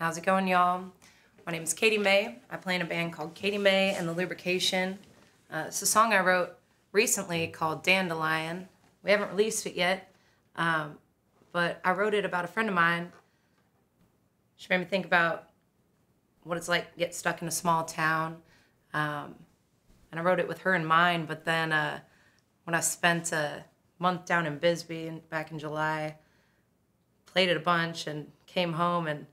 How's it going, y'all? My name is Katie Mae. I play in a band called Katie Mae and the Lubrication. Uh, it's a song I wrote recently called Dandelion. We haven't released it yet, um, but I wrote it about a friend of mine. She made me think about what it's like to get stuck in a small town. Um, and I wrote it with her in mind, but then uh, when I spent a month down in Bisbee back in July, played it a bunch and came home and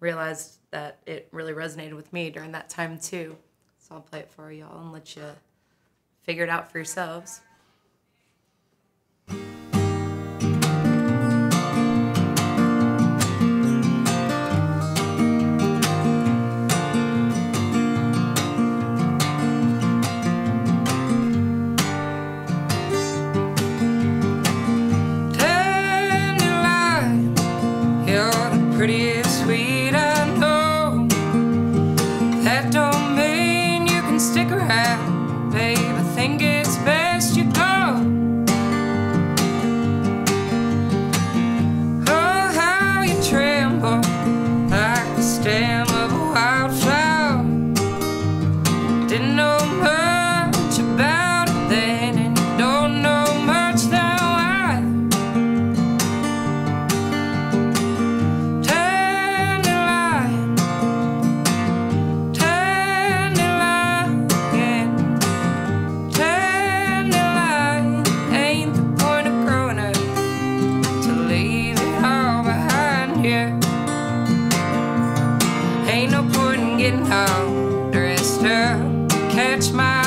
realized that it really resonated with me during that time too. So I'll play it for y'all and let you figure it out for yourselves. Getting all dressed up catch my